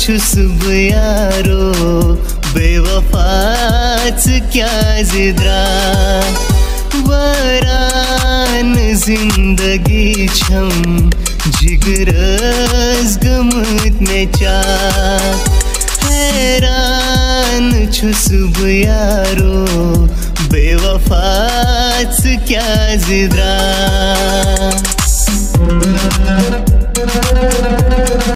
छुस बह यारो बेवफाच क्या जिद्रा? वरान ज़िंदगी छम जिगरस गमत में चा। हैरान छुस यारो बेवफाच क्या जिद्रा?